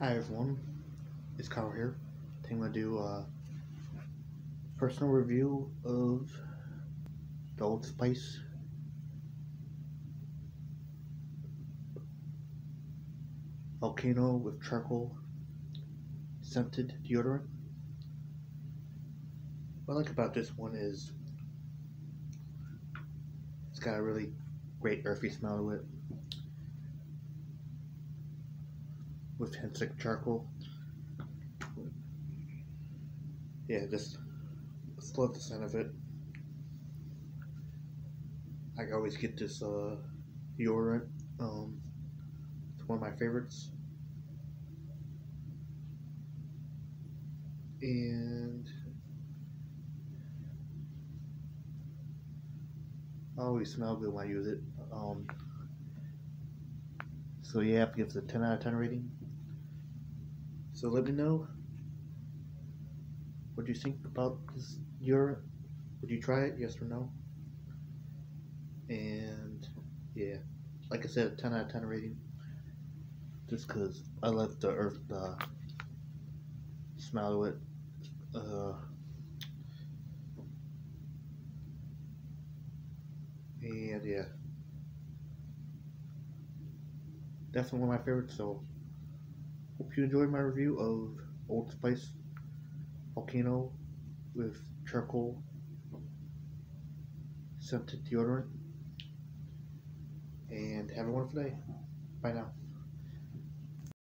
Hi everyone, it's Carl here. Today I'm going to do a personal review of the Old Spice Volcano with Charcoal Scented Deodorant. What I like about this one is it's got a really great earthy smell to it. With of charcoal. Yeah, just, love the scent of it. I always get this uh, deodorant. Um, it's one of my favorites. And I always smell good when I use it. Um, so yeah, it gives a 10 out of 10 rating. So let me know what you think about this Europe. Would you try it? Yes or no? And yeah, like I said, 10 out of 10 rating. Just because I love the earth, the smell of it. Uh, and yeah, definitely one of my favorites. So Hope you enjoyed my review of Old Spice Volcano with charcoal scented deodorant. And have a wonderful day. Bye now.